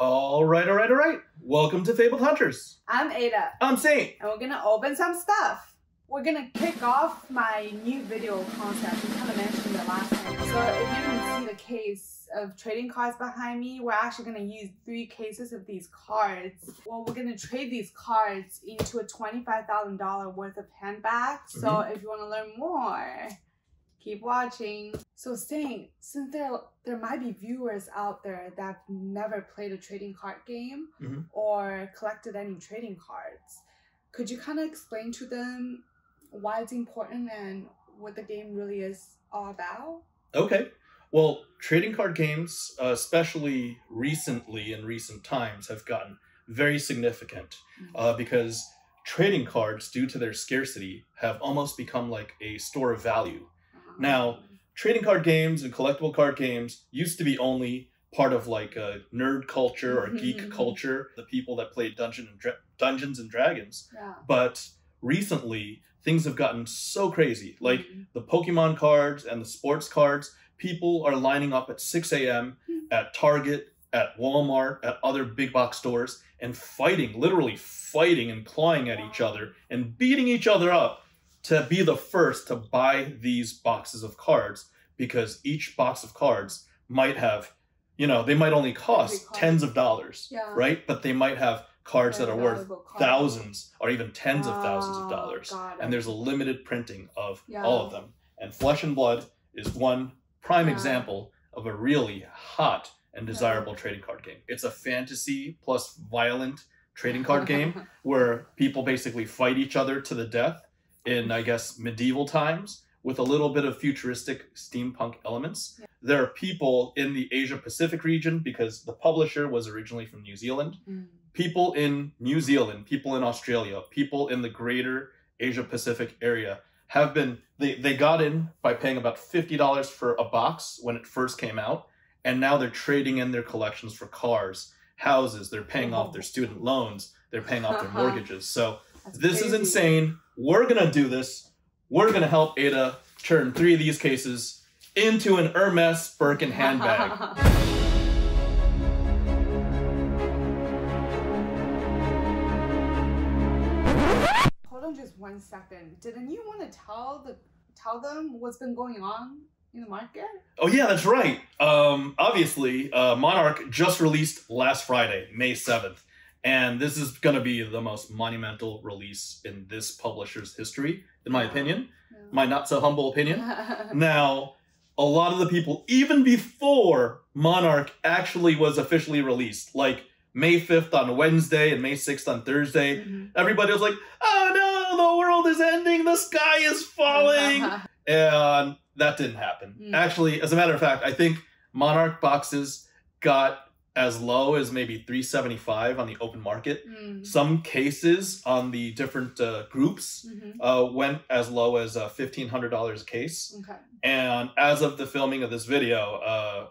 All right, all right, all right. Welcome to Fabled Hunters. I'm Ada, I'm Saint. and we're gonna open some stuff. We're gonna kick off my new video concept. We kind of mentioned it last time. So if you can see the case of trading cards behind me, we're actually gonna use three cases of these cards. Well, we're gonna trade these cards into a twenty-five thousand dollar worth of handbags. So mm-hmm. if you want to learn more, keep watching. So Saint, since there there might be viewers out there that never played a trading card game Mhm. or collected any trading cards, could you kind of explain to them why it's important and what the game really is all about? Okay. Well, trading card games, uh, especially recently in recent times, have gotten very significant uh, because trading cards, due to their scarcity, have almost become like a store of value. Now, trading card games and collectible card games used to be only part of like a nerd culture or geek Mhm. culture, the people that played Dungeon and Dra- Dungeons and Dragons. yeah. But recently, things have gotten so crazy. Like Mhm. the Pokemon cards and the sports cards, people are lining up at 6 a.m. Hmm. at Target, at Walmart, at other big box stores, and fighting, literally fighting and clawing at each other and beating each other up to be the first to buy these boxes of cards because each box of cards might have, you know, they might only cost tens of dollars, Yeah. right? But they might have cards that are worth cards. thousands or even tens of thousands of Oh, dollars and there's a limited printing of Yeah. all of them. And Flesh and Blood is one prime Yeah. example of a really hot and desirable trading card game. It's a fantasy plus violent trading card game where people basically fight each other to the death in, I guess, medieval times with a little bit of futuristic steampunk elements. Yeah. There are people in the Asia Pacific region because the publisher was originally from New Zealand Mm. people in New Zealand, people in Australia, people in the greater Asia Pacific area have been they, they got in by paying about $50 for a box when it first came out and now they're trading in their collections for cars, houses, they're paying off their student loans, they're paying off their mortgages. So That's this is insane. We're going to do this. We're going to help Ada turn 3 of these cases into an Hermes Birkin handbag. Hold on just one second. Didn't you want to tell the tell them what's been going on in the market? Oh yeah, that's right. Um, obviously, uh, Monarch just released last Friday, May seventh, and this is going to be the most monumental release in this publisher's history, in my opinion, my not so humble opinion. Now, a lot of the people, even before Monarch actually was officially released, like May fifth on Wednesday and May sixth on Thursday, Mhm. everybody was like, "Oh no, the world is ending, the sky is falling." and that didn't happen. Mm. Actually, as a matter of fact, I think Monarch boxes got as low as maybe 375 on the open market. Mm. Some cases on the different uh, groups Mhm. uh, went as low as uh, $1,500 a case. Okay. And as of the filming of this video, uh,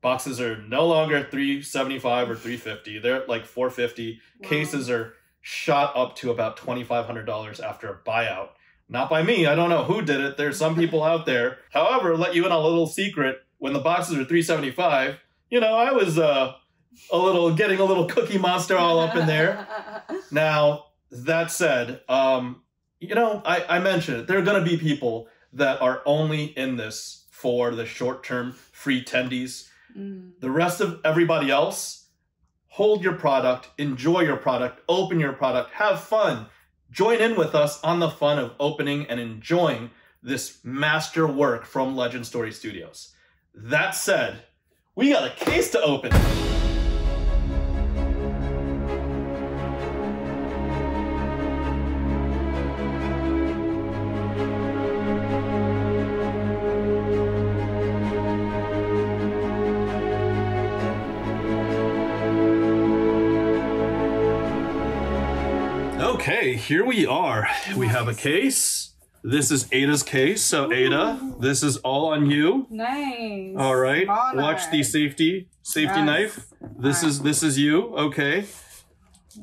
boxes are no longer 375 or 350. They're like 450. Wow. Cases are shot up to about $2,500 after a buyout. Not by me. I don't know who did it. There's some people out there. However, let you in a little secret. When the boxes are 375, you know, I was uh, a little getting a little cookie monster all up in there. Now, that said, um, you know, I, I mentioned it. There are going to be people that are only in this for the short term free tendies. Mm. The rest of everybody else, hold your product, enjoy your product, open your product, have fun. Join in with us on the fun of opening and enjoying this master work from Legend Story Studios. That said, we got a case to open. Here we are. We have a case. This is Ada's case. So Ada, this is all on you. Nice. All right. Watch the safety safety Yes. knife. This is this is you. Okay.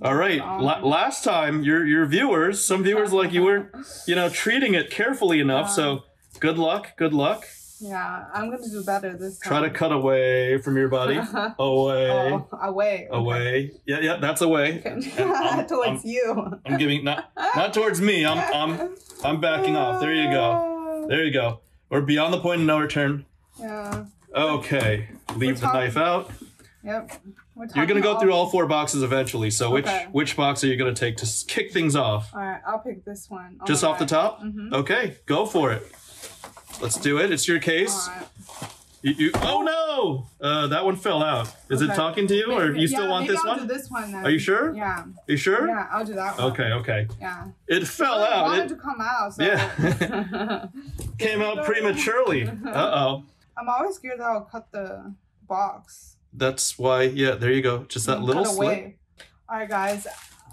All right. La- last time your your viewers, some viewers like you weren't, you know, treating it carefully enough. So uh-huh. good luck. Good luck. Yeah, I'm gonna do better this time. Try to cut away from your body. Away. oh, away. okay. Away. Yeah, yeah, that's away. Okay. I'm- Towards I'm- you. I'm giving not not towards me. I'm I'm I'm backing off. There you go. There you go. We're beyond the point of no return. Yeah. Okay. Leave the knife out. Yep. You're gonna go through all- all four boxes eventually. So which Okay. which box are you gonna take to kick things off? All right, I'll pick this one. Just off the top? Mm-hmm. Okay, go for it. Let's do it. It's your case. Right. You, you, oh no! Uh, that one fell out. Is it talking to you, or you still yeah, want maybe this I'll one? Do this one. Then. Are you sure? Yeah. Are you sure? Yeah, I'll do that one. Okay, okay. Yeah. It fell I out. wanted It to come out. So. Yeah. came out prematurely. Uh oh. I'm always scared that I'll cut the box. That's why. Yeah, there you go. Just that little slit. All right, guys.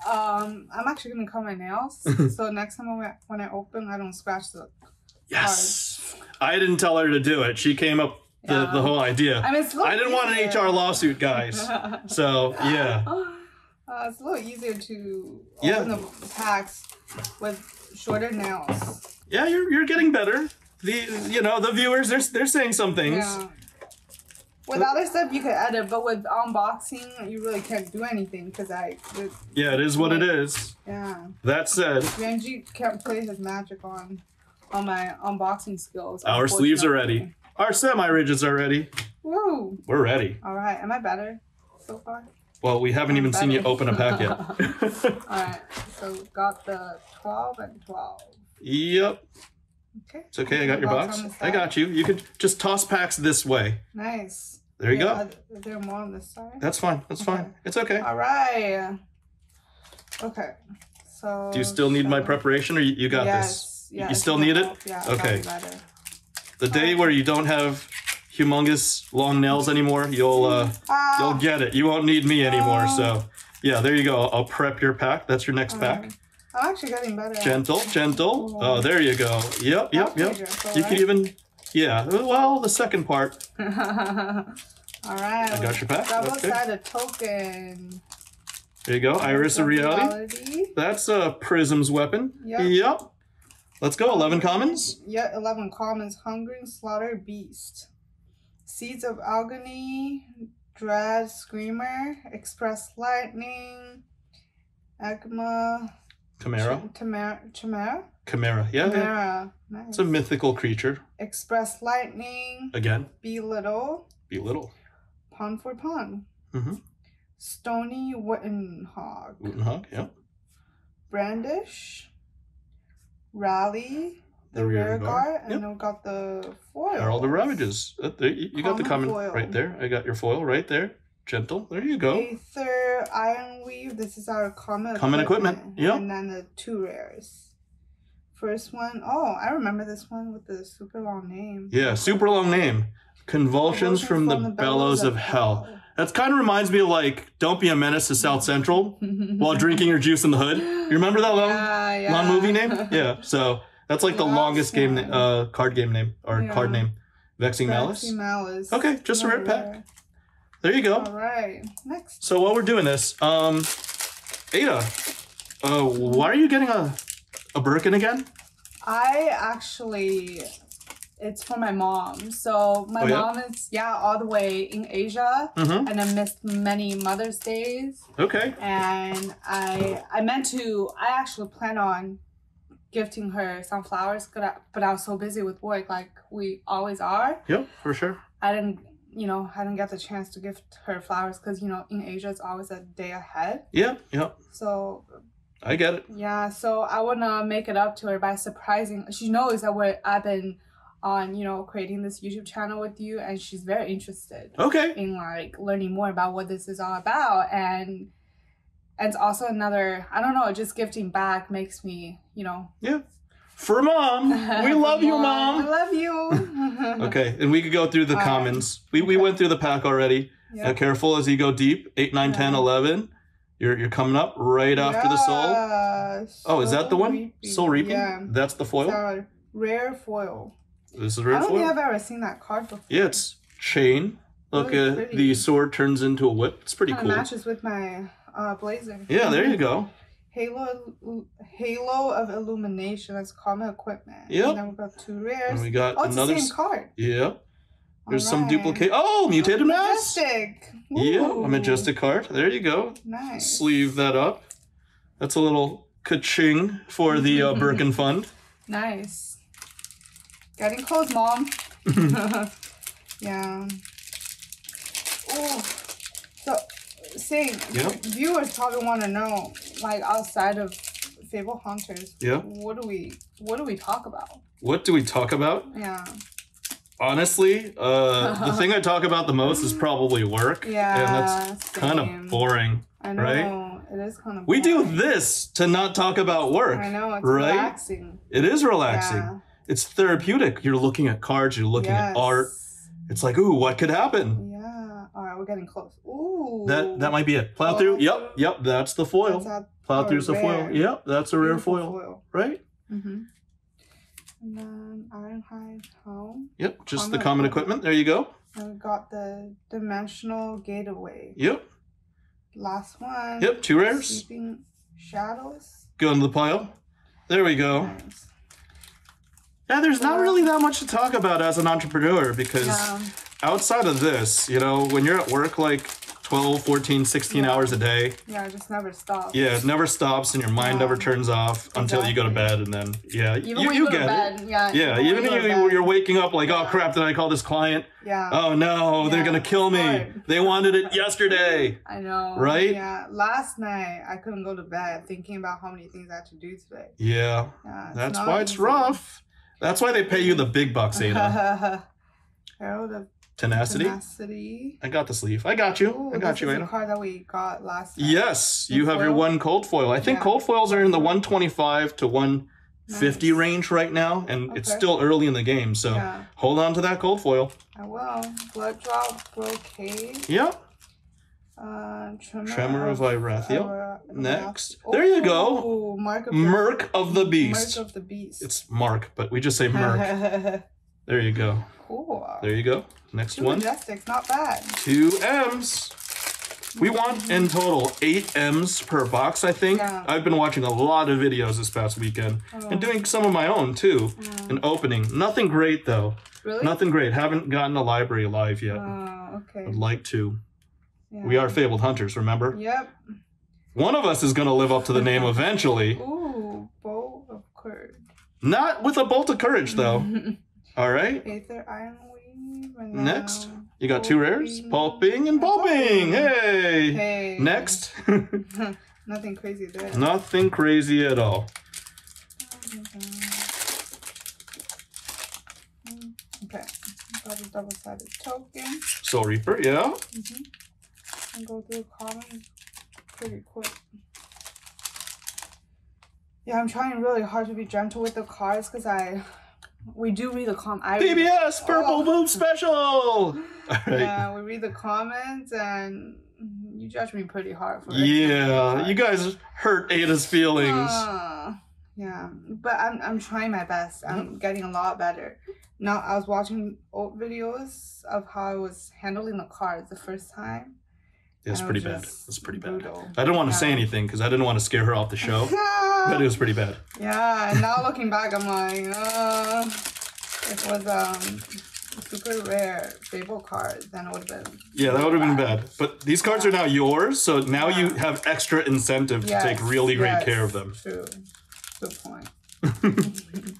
Um, I'm actually gonna cut my nails, so next time when I, when I open, I don't scratch the. Yes. I didn't tell her to do it. She came up the, the whole idea. I mean, I didn't want an. HR lawsuit, guys. So yeah. Uh, it's a little easier to Yeah. open the packs with shorter nails. Yeah, you're you're getting better. The you know the viewers they're they're saying some things. Yeah. With other stuff you could edit, but with unboxing you really can't do anything because I, it, Yeah, it is what it is. yeah, That said, can't play his magic on, on my unboxing skills. Our sleeves are ready. our semi rigids are ready. Woo! We're ready. All right, am I better so far? Well, we haven't even seen you open a pack yet. All right, so got the twelve and twelve. yep. Okay. It's okay. I got your box. I got you. You could just toss packs this way. Nice. There you Yeah, go. Is there more on this side? That's fine. That's fine. It's okay. All right. Okay. So. Do you still need my preparation, or you, you got yes. this? Yeah, You still need it? help. Yeah. Okay. I got it better. The day where you don't have humongous long nails anymore, you'll uh, Ah, you'll get it. You won't need me anymore. So yeah, there you go. I'll prep your pack. That's your next pack. I'm actually getting better. Gentle, gentle. Oh, there you go. Yep, yep, yep. You can even, yeah. Well, the second part. All right. I got your pack. Double Okay. sided token. There you go. Iris of reality. reality. That's a Prism's weapon. Yep. Yep. Let's go. 11 commons. Yeah, 11 commons. Hungering Slaughter Beast. Seeds of Agony. Dread Screamer. Express Lightning. Agma. Chimera. Chimera. Chimera? Chimera. Yeah. yeah. Nice. It's a mythical creature. Express Lightning. Again, Belittle. belittle. Pun for pun. Mhm. Stony Woottonhog. Utenhog. Yep. Brandish. Rally. The The rear rear guard. guard. And Yep. then we got the foil. All the Ravages. Uh, there, you, you got the Common foil. right there. I got your foil right there. Gentle. There you go. Aether Ironweave. This is our common Common equipment, yep. And then the two rares. First one, oh, I remember this one with the super long name. Yeah. Super long name. Convulsions from, the, bellows of hell. That kind of reminds me of like, don't be a menace to South Central while drinking your juice in the hood. You remember that long, yeah, yeah. long movie name? Yeah. So that's like the longest game, na- uh, card game name or Yeah. card name. Vexing Malice. Vexing Malice. Okay, just a rare pack. There you go. All right. Next. So while we're doing this, um, Ada, uh, why are you getting a a Birkin again? I actually, it's for my mom. So my Oh, yeah? mom is, yeah, all the way in Asia. Mm-hmm. And I missed many Mother's Days. Okay. and I I meant to I actually plan on gifting her some flowers but I, but I was so busy with work like we always are Yep, for sure. I didn't you know I didn't get the chance to gift her flowers because you know in Asia it's always a day ahead Yep, yep. so I get it. yeah so I want to make it up to her by surprising she knows that we're I've been on you know creating this YouTube channel with you and she's very interested Okay. in like learning more about what this is all about and and it's also another i don't know just gifting back makes me you know Yeah. For mom, we love you, mom. i love you Okay, and we could go through the All right. commons. We, we Okay. went through the pack already. yeah. Uh, careful as you go deep. 8, 9, 10, 11. You're, you're coming up right after the soul. Yeah, Oh, is that the one? Reaping. Soul Reaping? yeah That's the foil? rare foil This is i don't foil? think i've ever seen that card before Yeah, it's chain. Look, Really uh, the sword turns into a whip. It's pretty kind cool. matches with my uh blazer Yeah, there you go. Halo Halo of Illumination. That's common equipment. Yep. And then we got two rares. And we got oh, it's another. the same card. Yep. There's some duplicate. Oh, mutated mass. Majestic. Yeah, Ooh, a majestic card. There you go. Nice. Sleeve that up. That's a little ka-ching for the uh, Birkin Fund. Nice. Getting close, mom. yeah. Oh, so saying Yep. viewers probably want to know, like outside of Fable Hunters, Yeah. what do we what do we talk about? What do we talk about? Yeah, Honestly, uh, the thing I talk about the most is probably work. yeah. And that's kind of boring. I know right? it is kind of. We do this to not talk about work. I know it's right? relaxing. It is relaxing. Yeah. It's therapeutic. You're looking at cards, you're looking at art. It's like, ooh, what could happen? Yeah. All right, we're getting close. Ooh. That that might be it. Plow through. Yep, yep. That's the foil. That's a Plow through's the foil. Yep, that's a rare beautiful foil, right? Mm-hmm. And then Ironhide Helm. Yep, just the Common common equipment. equipment. There you go. And we got the Dimensional Gateway. Yep, Last one. yep. Two rares. Seeping Shadows. Go into the pile. There we go. Nice. Yeah, there's not really that much to talk about as an entrepreneur because Yeah. outside of this, you know, when you're at work like 12, 14, 16 Yeah. hours a day, Yeah, it just never stops. yeah, it never stops and your mind Yeah. never turns off until you go to bed and then, yeah, Even you, when you you go get to it. bed. Yeah. Yeah, when even you you, bed. you're waking up like, oh crap, did I call this client? Yeah. Oh no, they're gonna kill me. hard. They wanted it yesterday. I know. Right? Yeah. Last night I couldn't go to bed thinking about how many things I had to do today. Yeah, Yeah. that's why it's easy. rough. That's why they pay you the big bucks, Ada. Oh, Herald of Tenacity. Tenacity. I got the sleeve. I got you. Ooh, I got you, Ada. the card that we got last time. Yes, The you have your one cold foil. I think Yeah. cold foils are in the 125 to 150 Nice. range right now, and it's still early in the game, so Yeah, hold on to that cold foil. I will. Blood drop, brocade, Yep. Tremor, Tremor of iArathael. Ira- Next. There you go. Mark of the, of the Beast. Mark of the Beast. It's Mark, but we just say Merc. there you go. cool. There you go. Next Two one. Majestics, not bad. Two M's. We want in total eight M's per box, I think. Yeah. I've been watching a lot of videos this past weekend Oh, and doing some of my own too. And opening. Nothing great though. really? Nothing great. Haven't gotten a library live yet. Oh, okay. I'd like to. Yeah. We are fabled hunters, remember? Yep. One of us is going to live up to the name eventually. Ooh, bow of courage. Not with a bolt of courage though. All right. Aether Iron Weave. Next. You got two rares? Pulping. And pulping. Hey. Hey. Next. Nothing crazy there. Nothing crazy at all. Okay. Got a double sided token. Soul Reaper, yeah. Mm-hmm. And go through common pretty quick. Yeah, I'm trying really hard to be gentle with the cards because I. We do read the com. I read PBS Purple Oh. Boom Special. All right. Yeah, we read the comments and you judge me pretty hard for it. Yeah, you guys hurt Ada's feelings. Uh, yeah, but I'm I'm trying my best. I'm getting a lot better. Now I was watching old videos of how I was handling the cards the first time. It's and it pretty bad. just It's pretty bad. brutal. I didn't want to say anything because I didn't want to scare her off the show, but it was pretty bad. yeah, and now looking back, I'm like, uh, it was um super rare Fable card, then it would have been. Yeah, that would have been bad. But these cards are now yours, so now you have extra incentive to Yes, take really great yes, care of them. True. Good point.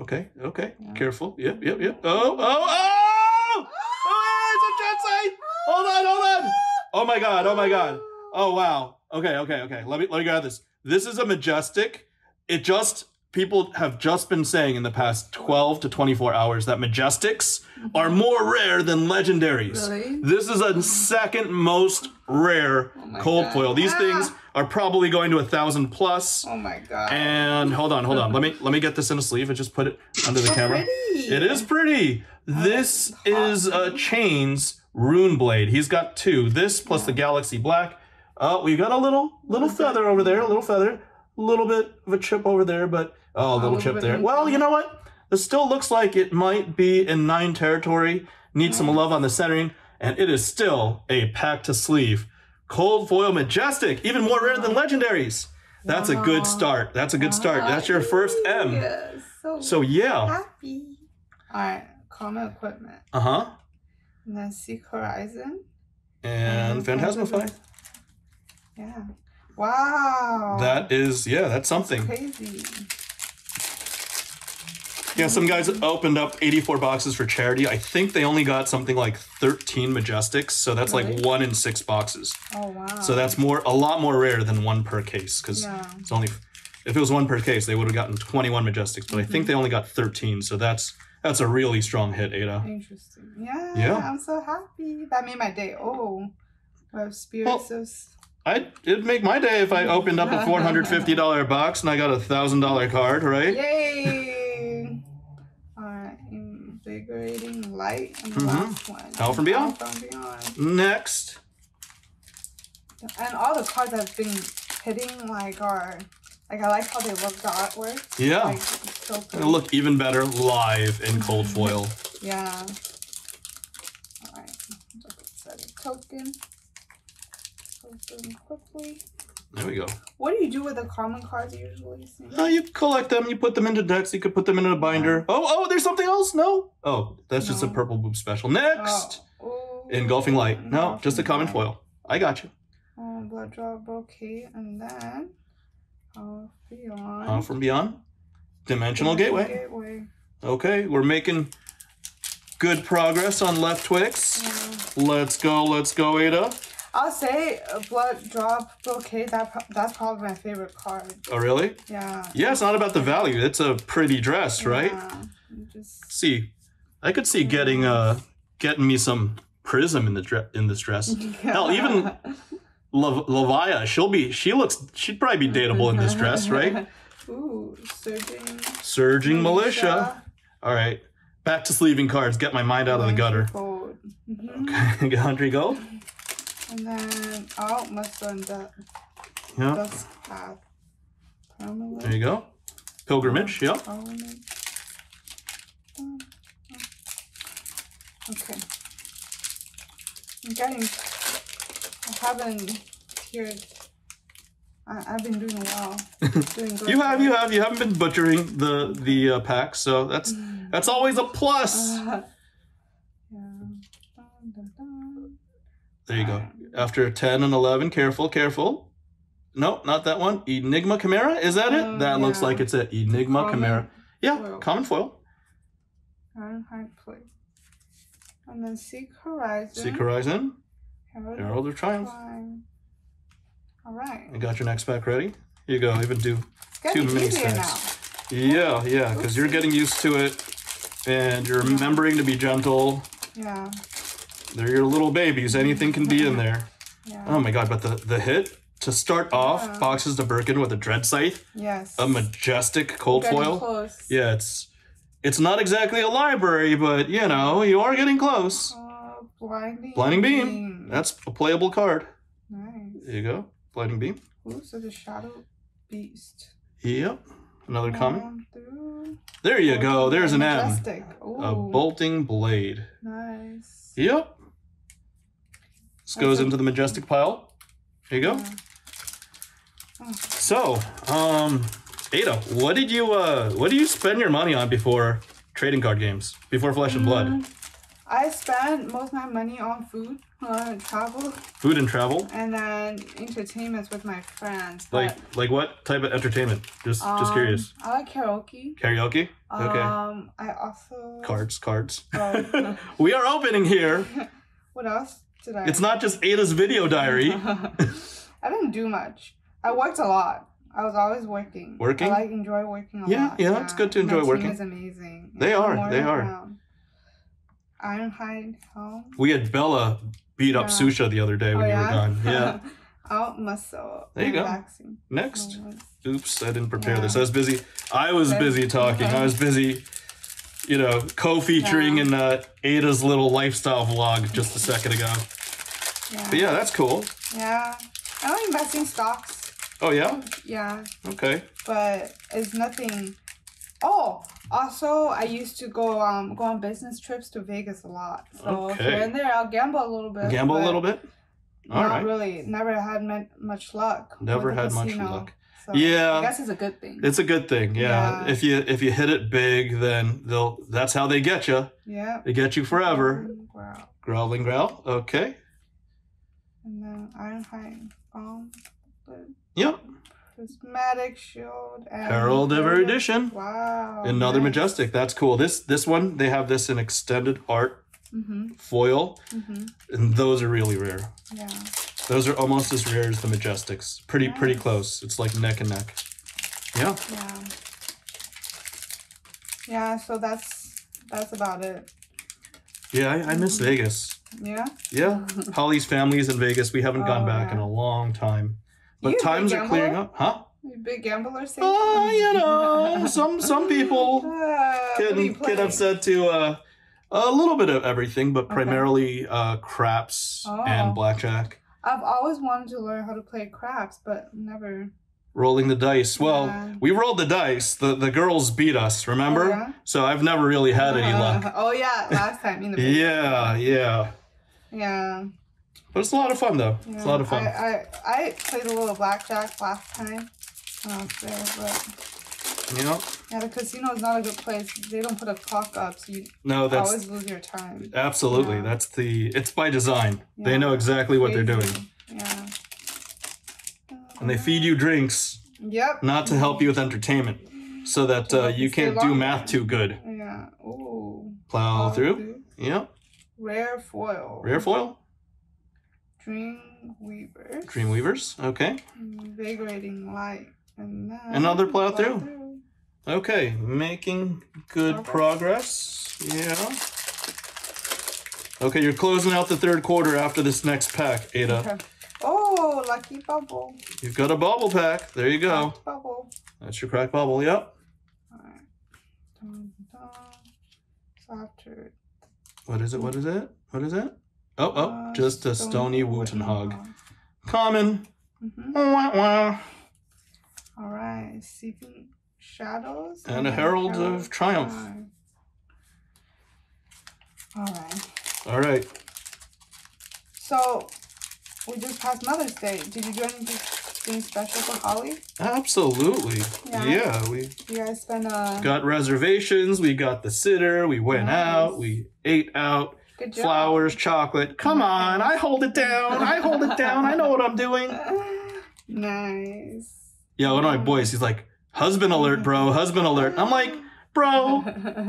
Okay, okay. Yeah. Careful. Yep, yep, yep. Oh, oh, oh! Oh, it's a jet site! Hold on, hold on! Oh my god, oh my god. Oh wow. Okay, okay, okay. Let me let me grab this. This is a majestic. It just people have just been saying in the past 12 to 24 hours that majestics are more rare than legendaries. Really? This is a second most rare Oh cold God. foil. These Ah. things are probably going to a thousand plus. Oh my god. And hold on, hold on. Let me let me get this in a sleeve and just put it under the So camera. pretty. It is pretty. This it's hot. is uh, Chane's Rune Blade. He's got two. This plus the Galaxxi Black. Uh, oh, we've got a little little feather over there, a little feather, a little bit of a chip over there, but oh, a little chip there. Well, you know what? This still looks like it might be in nine territory. Needs some mm. love on the centering. and it is still a pack to sleeve cold foil majestic, even more rare than oh. legendaries. That's a good start. That's a good start. Ah, That's your first M. Yes. So, So yeah. happy. All right, common equipment. Uh huh. Seek Horizon. And Phantasmify. Yeah. Wow. That is, yeah, that's something. crazy. Yeah, some guys opened up 84 boxes for charity. I think they only got something like 13 Majestics, so that's like one in six boxes. Oh wow. So that's more, a lot more rare than one per case, because yeah. it's only, if it was one per case, they would have gotten 21 Majestics, but I think Mhm. they only got 13, so that's that's a really strong hit, Ada. Interesting. Yeah. Yeah. I'm so happy. That made my day. Oh. Spirits of s- I it'd make my day if I opened up a $450 box and I got a thousand dollar card, right? Yay! Alright, invigorating light and the Mhm. last one. Hell from Beyond. Hell from Beyond. Next, And all the cards I've been hitting like are like I like how they look the artwork. yeah, Like so it'll look even better live in cold foil. Yeah. Alright. Just set a token. Open quickly. There we go. What do you do with the common cards usually? Uh, you collect them, you put them into decks, you could put them in a binder. Oh, oh, there's something else? No. Oh, that's just a purple boob special. Next, Oh. engulfing light. No, just a common Light. foil. I got you. Oh, blood drop brocade, and then oh, beyond. Uh, from beyond, dimensional gateway. Gateway. Okay, we're making good progress on left Twix. Yeah. Let's go, let's go, Ada. I'll say blood drop brocade. That that's probably my favorite card. Oh, really? Yeah. Yeah, it's not about the value. It's a pretty dress, right? Yeah. Just See, I could see getting uh getting me some prism in the dre- in this dress. Hell, even- Lav- Lavia, she'll be she looks she'd probably be dateable in this dress, right? Ooh, surging. Surging militia. All right, back to sleeving cards. Get my mind out of the gutter. Gold. Mhm. Okay, Country gold. And then oh, must done Yeah, Dusk path. Permanent. there you go. Pilgrimage. Um, Okay. I'm getting. I haven't tiered. I, I've been doing well. Doing. You have, you have, you haven't been butchering the the uh, packs, so that's Mm. that's always a plus. Uh, yeah. Dun, dun, dun. There you go. After ten and eleven, careful, careful. No, not that one. Enigma Chimera. Is that it? Oh, that looks like it's an Enigma Common Chimera. Yeah, foil. common foil. Ironhide plate. And then Seek Horizon. Seek Horizon. Herald, Herald of Triumph. Prime. All right. You got your next pack ready? Here you go. Even do. Two mini stacks. Yeah, yeah, because you're getting used to it, and you're remembering to be gentle. Yeah. They're your little babies. Anything can be in there. Yeah. Oh my god! But the the hit to start off Yeah. boxes to Birkin with a dread scythe, yes. a majestic cold Getting foil. Close. Yeah, it's it's not exactly a library, but you know you are getting close. Uh, blinding. Blinding beam. That's a playable card. nice. There you go. Blinding beam. Ooh, so the shadow beast. Yep. Another comment. There you go. There's an M. Ooh. A bolting blade. Nice. Yep. This goes a- into the majestic pile. There you go. Yeah. So, um, Ada, what did you uh, what do you spend your money on before trading card games? Before Flesh and Blood, Mm, I spend most of my money on food, uh, travel, food and travel. and then entertainments with my friends. Like, like what type of entertainment? Just, just um, curious. I like karaoke. Karaoke. Okay. Um, I also Cards, cards. Oh. we are opening here. what else did I? It's not just Ada's video diary. I didn't do much. I worked a lot. I was always working. Working? I like enjoy working a Yeah, lot. yeah, yeah. it's good to enjoy My team working. is amazing. They are, they are. around. Ironhide Helm. We had Bella beat up Yeah. Susha the other day when oh, you yeah? were gone. Yeah. Out muscle. There you go. Next. Oops, I didn't prepare Yeah. this. I was busy. I was Okay. busy talking. I was busy, you know, co-featuring in uh, Ada's little lifestyle vlog just a second ago. Yeah. But yeah, that's cool. Yeah. I don't invest in stocks. Oh yeah. Yeah. Okay. But it's nothing. Oh, Also, I used to go um go on business trips to Vegas a lot. So Okay. here and there, I'll gamble a little bit. Gamble a little bit. All Not right. really. Never had much luck. Never had much luck. So Yeah. I guess it's a good thing. It's a good thing, yeah. Yeah. If you if you hit it big, then they'll that's how they get you. yeah. They get you forever. Wow. Graveling growl. Okay. And then Ironhide bomb. Yep. Prismatic shield and Herald of Erudition. Wow. Another nice. majestic. That's cool. This this one they have this in extended art Mm-hmm. foil, Mm-hmm. and those are really rare. Yeah. Those are almost as rare as the majestics. Pretty pretty close. It's like neck and neck. Yeah. Yeah. Yeah, so that's that's about it. Yeah, I, I miss Mhm. Vegas. Yeah. Yeah. Holly's family's in Vegas. We haven't gone Oh, back in a long time. But You times are clearing up. Huh? You big gambler, say? Oh, you know, some some people Uh, can get upset to uh, a little bit of everything, but Okay. primarily uh, craps Oh. and blackjack. I've always wanted to learn how to play craps, but never. Rolling the dice. Well, Yeah. we rolled the dice. The the girls beat us, remember? Oh, yeah? So I've never really had any luck. oh yeah, last time in the Yeah, yeah. yeah. But it's a lot of fun though. It's a lot of fun. I, I I played a little blackjack last time when I was there, but you know? yeah, the casino is not a good place. They don't put a clock up, so you No, that's always lose your time. absolutely. Yeah. That's the it's by design. They know exactly what they're doing. Yeah. And they feed you drinks Yep. not to help you with entertainment. So that uh, you can't do math too good. Yeah. Ooh. Plow Follow through. Yep. Rare foil. Rare foil. Dream Weaver. Dreamweavers. Okay. Invigorating light. And Another plow through. Okay. Making good progress. Yeah. Okay, you're closing out the third quarter after this next pack, Ada. Okay. Oh, lucky bubble. You've got a bubble pack. There you go. Bubble. That's your crack bubble. Yep. Alright. Dun, dun. What is it? What is it? What is it? Oh, oh, Uh, just a stony Woottonhog. Woottonhog. Common. Mhm. Wah, wah. All right, seeping shadows And a herald of triumph. All right. All right. So we just passed Mother's Day. Did you do anything special for Holly? Absolutely. Yeah. Yeah, we You guys spent. a got reservations. We got the sitter. We went Nice. out. We ate out. Good job. Flowers, chocolate. Come on. I hold it down. I hold it down. I know what I'm doing. nice. Yeah, one of my boys, he's like, husband alert, bro. Husband alert. I'm like, bro,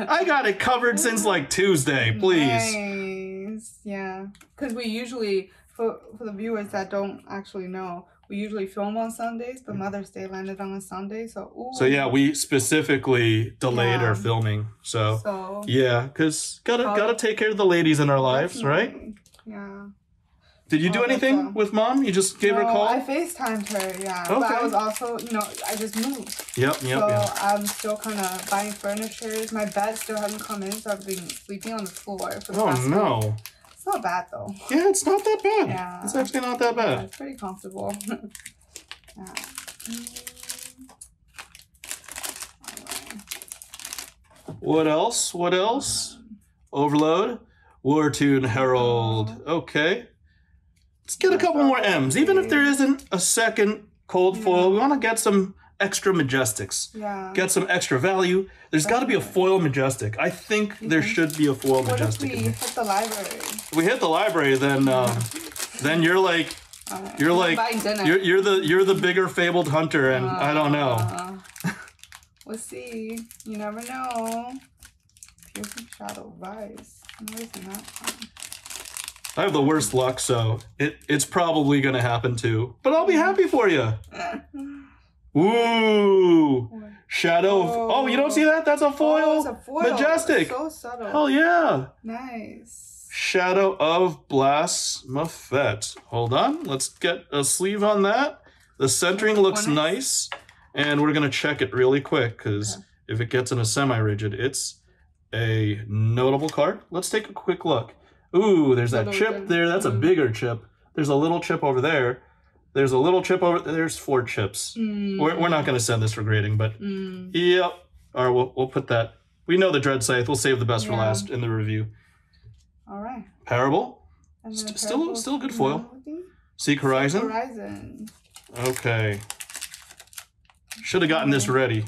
I got it covered since like Tuesday. Please. Nice. Yeah. Because we usually, for, for the viewers that don't actually know, we usually film on Sundays, but mm-hmm. Mother's Day landed on a Sunday. So, ooh. So yeah, we specifically delayed Yeah. our filming. So So, yeah, cause gotta Oh. gotta take care of the ladies in our lives, mm-hmm. right? Yeah. Did you do anything with mom? You just gave her a call. I FaceTimed her, yeah. But I was also, you know, I just moved. Yep, yep, so yep. I'm still kind of buying furniture. My bed still hasn't come in, so I've been sleeping on the floor for the Oh past week. Not bad though. Yeah, it's not that bad. Yeah. It's actually not that Yeah, bad. it's pretty comfortable. yeah. What else? What else? Overload. War Wartune Herald. Mm-hmm. Okay. Let's get a couple more M's. Even if there isn't a second cold foil, we want to get some extra majestics. Yeah. Get some extra value. There's got to be a foil majestic. I think there Mhm. should be a foil what if majestic. we in here. hit the library? If we hit the library, then um, then you're like Alright. You're like- you're you're the you're the bigger fabled hunter, and I don't know. Uh, we'll see. You never know. Piercing shadow vice. What is that? I have the worst luck, so it it's probably gonna happen too. But I'll be happy for you. Ooh, shadow. Of, oh, you don't see that? That's a Oh, foil. it's a foil. majestic. So subtle. Hell yeah. Nice. Shadow of Blasmophet. Hold on. Let's get a sleeve on that. The centering looks Nice. nice. And we're going to check it really quick because Okay. if it gets in a semi rigid, it's a notable card. Let's take a quick look. Ooh, there's that Little chip there. That's a Mm. bigger chip. There's a little chip over there. There's a little chip over there. There's four chips. Mm. We're, we're not going to send this for grading, but Mm. yep. Or we'll, we'll put that We know the Dread Scythe. We'll save the best for last in the review. All right. Parable, St- still- still good foil. Melody. Seek Horizon. Horizon. Okay. Should have gotten this ready.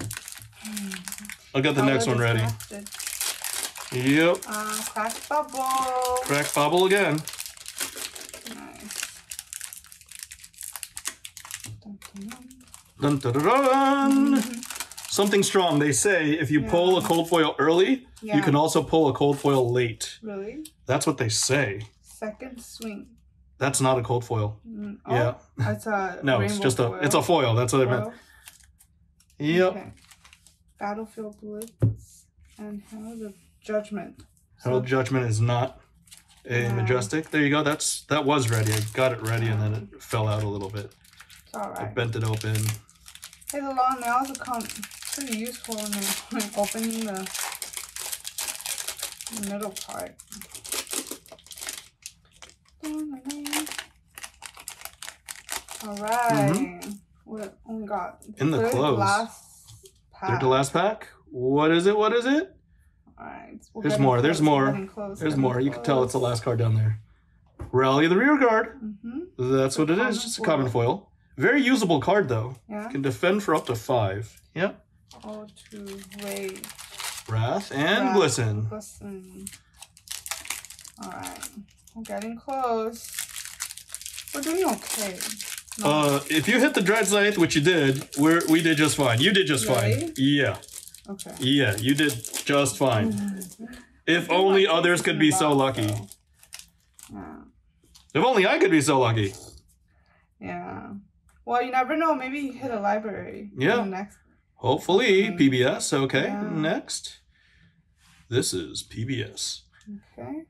I'll get the next one ready. Crafted. Yep. Uh, crack bubble. Crack bubble again. Nice. Dun, dun, dun. Dun, dun, dun. Something strong. They say if you pull a cold foil early, Yeah. you can also pull a cold foil late. Really? That's what they say. Second swing. That's not a cold foil. Mm, Yeah. Oh, it's a No, it's rainbow just a foil. it's a foil. That's what I meant. Foil. Yep. Okay. Battlefield Blitz and Herald of Judgment. Herald Judgment is not a Yeah. majestic. There you go. That's that was ready. I got it ready and then it fell out a little bit. It's all I right. bent it open. Hey, the long nails become pretty useful when opening the middle part. All right. We only got Mm-hmm. In the close. last pack. Third to last pack. What is it? What is it? All right. we're There's more, there's more. There's more. You can tell it's the last card down there. Rally of the rear guard. Mhm. That's what it is. Just a common foil. Very usable card though. Yeah. Can defend for up to five. Yep. Oh, to rage. Wrath and Wrath. glisten. Listen. All right. We're getting close. We're doing okay. No. Uh, if you hit the dread scythe, which you did, we're we did just fine. You did just fine. Really? Yeah, okay. yeah, you did just fine. If only others could be so lucky. Yeah. If only I could be so lucky. Yeah. Well, you never know. Maybe you hit a library. Yeah. Next. Hopefully, Mhm. PBS. Okay, Yeah. next. This is PBS. Okay.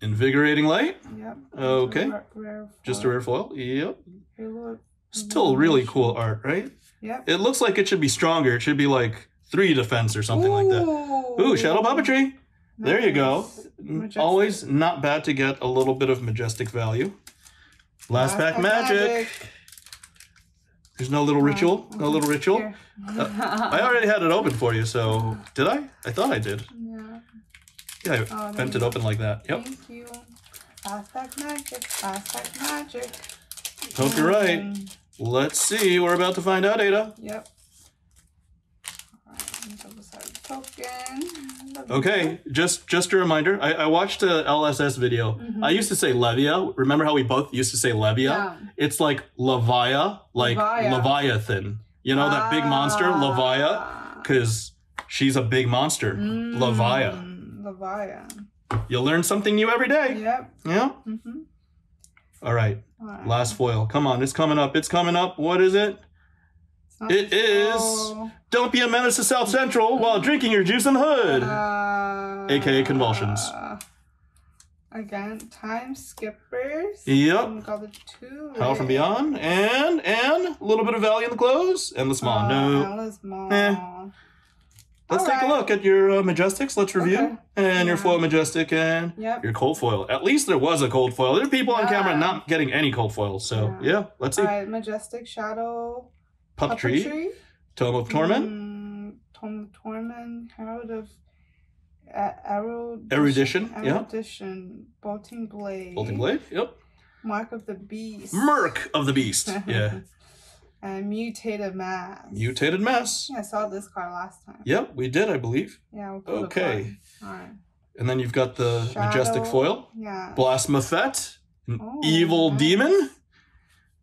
Invigorating light. Yep. Okay. Rare, rare Just a rare foil. Yep. Halo Still really cool art, right? Yep. It looks like it should be stronger. It should be like three defense or something like that. Ooh, shadow puppetry. There you go. Majestic. Always not bad to get a little bit of majestic value. Last, pack magic. There's no little ritual. No little ritual. Here. I already had it open for you, so did I? I thought I did. Yeah. Yeah, I Oh, bent it open like that. Yep. Thank you. Fast pack magic. Fast pack magic. Hope you're right. Mm, Let's see. We're about to find out, Ada. Yep. Double sided token. Okay, just just a reminder. I, I watched a LSS video. Mhm. I used to say Levia. Remember how we both used to say Levia? Yeah. It's like Levia, like Levia. Leviathan. You know that big monster, Levia? Ah. Because she's a big monster. Mm, Levia. Levia. You'll learn something new every day. Yep. Yeah? Mm-hmm. All right, Alright. last foil. Come on, it's coming up. It's coming up. What is it? It is- so- Don't be a menace to South Central while drinking your juice in the hood. Uh, AKA convulsions. Again, time skippers. Yep. Got the two. Power from. Beyond. And, and a little bit of value in the close. And the small. Uh, no. Mall. Eh. Let's take a look at your uh, Majestics. Let's review. Okay. And your foil Majestic and Yep. your cold foil. At least there was a cold foil. There are people on camera not getting any cold foils. So, Yeah. yeah, let's see. Alright, Majestic Shadow. Puppetry, Puppetry. Tome of Torment, Mm, Tome of Torment. Herald of uh, Erudition. Erudition, yeah. Bolting Blade. Bolting Blade. Yep. Mark of the Beast. Merc of the Beast. Yeah. and Mutated Mass. Mutated Mess. Yeah, I saw this card last time. Yep, we did, I believe. Yeah, we'll Okay. Alright. And then you've got the Majestic foil, Yeah. Blasmophet, an Oh, evil nice. demon,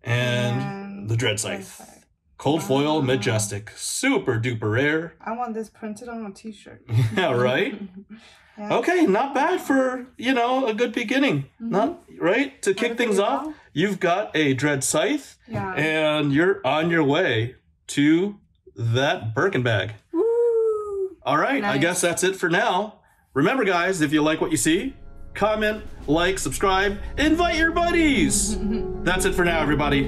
and the Dread Scythe. Cold foil. Majestic. Super duper rare. I want this printed on a t-shirt. Yeah, right? yeah. Okay, not bad for, you know, a good beginning. Mhm. Not, right? To kick things off, you've got a Dread Scythe, Yeah. and you're on your way to that Birkin bag. Woo! All right, I guess that's it for now. Remember, guys, if you like what you see, comment, like, subscribe, invite your buddies. that's it for now, everybody.